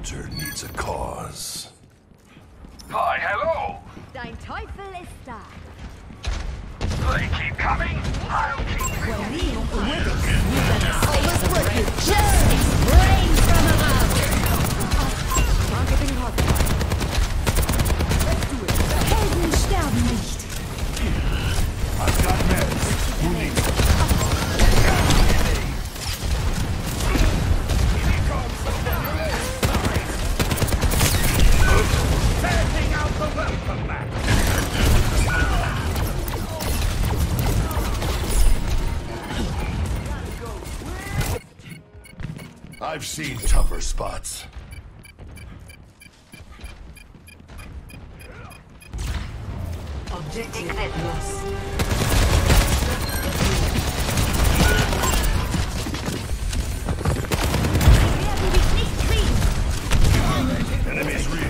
Every soldier needs a cause. Hi, hello! Dein Teufel ist da. They keep coming. I'll keep Rain from above. Targeting hostile. Helden sterben nicht. I've seen tougher spots. Objective lost. Werden dich nicht kriegen. Enemies re-engaging.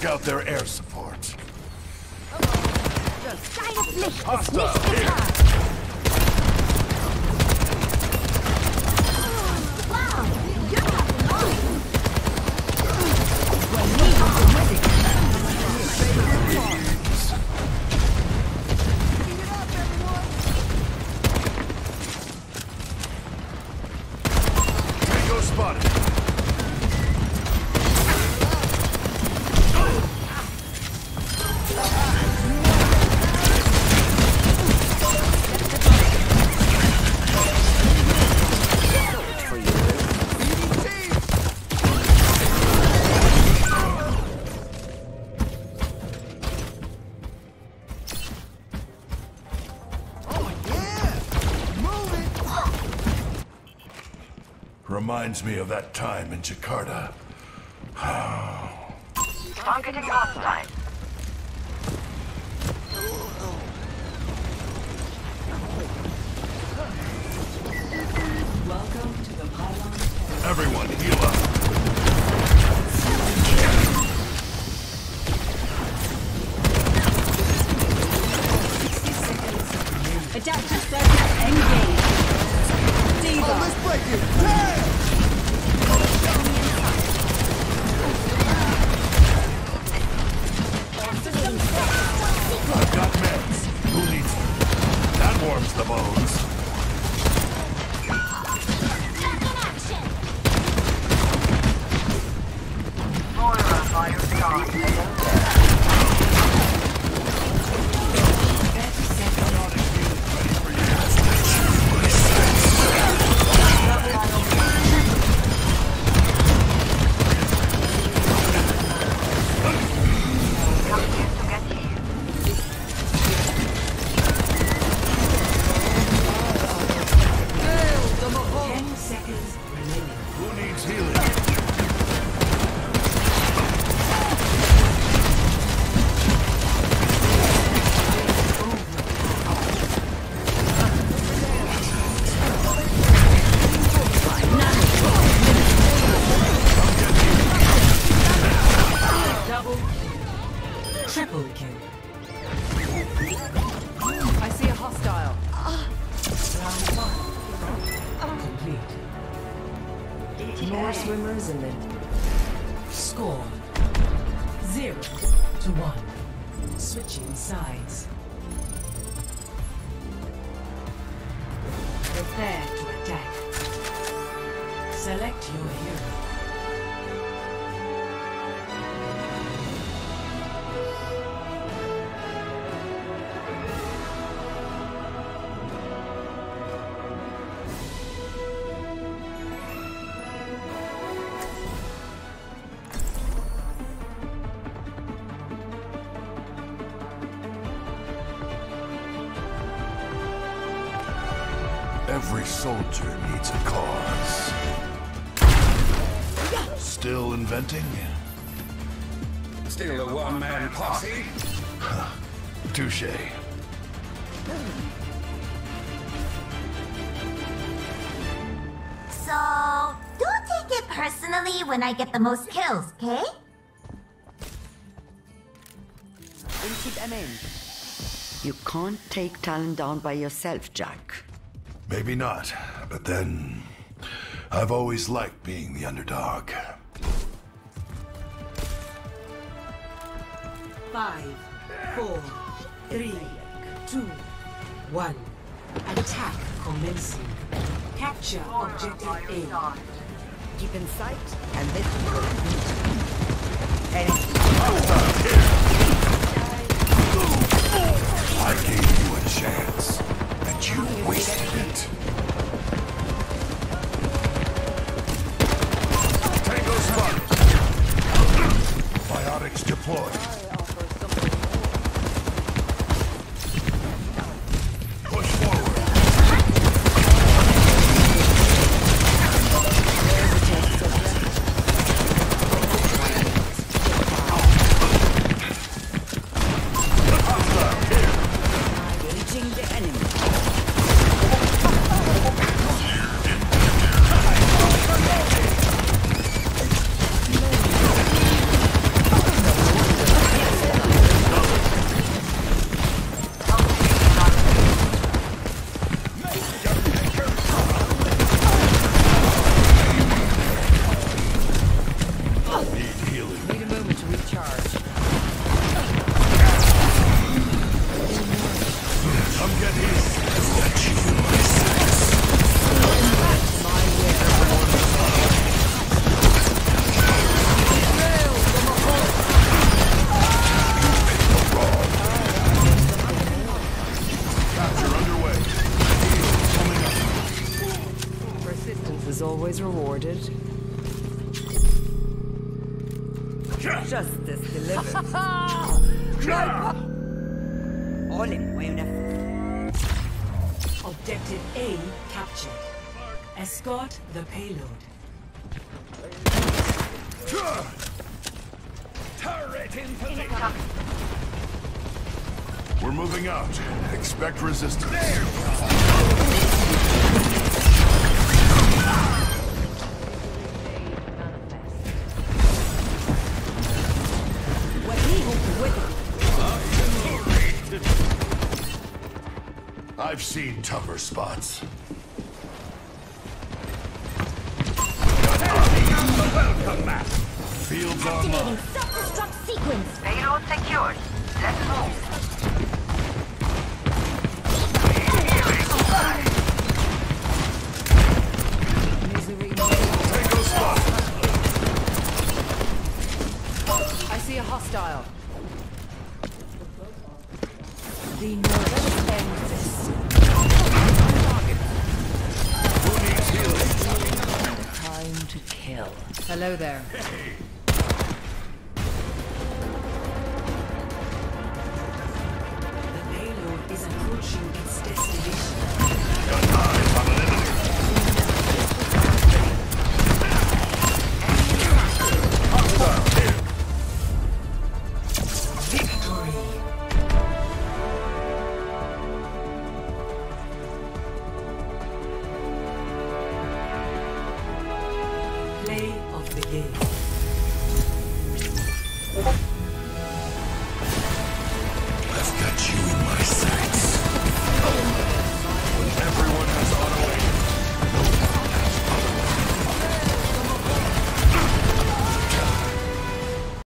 Took out their air support. Deine Hostile here. Reminds me of that time in Jakarta. Targeting hostile. Who needs healing? Switching sides. Prepare to attack. Select your hero. Every soldier needs a cause. Still inventing? Still a one-man posse? Touche. So, don't take it personally when I get the most kills, okay? You can't take Talon down by yourself, Jack. Maybe not, but then I've always liked being the underdog. Five, four, three, two, one. Attack commencing. Capture objective A. Keep in sight, and this will Enemy. I gave you a chance, you wasted it. Delivered. Ole, buena. Objective A captured. Escort the payload. Turret in position! We're moving out. Expect resistance. I've seen tougher spots. Welcome back! Fields Activating online. self-destruct sequence. Payload secured. Let's move. Tango spotted. I see a hostile. The nerve end this. Who needs healing? Time to kill. Hello there. The the.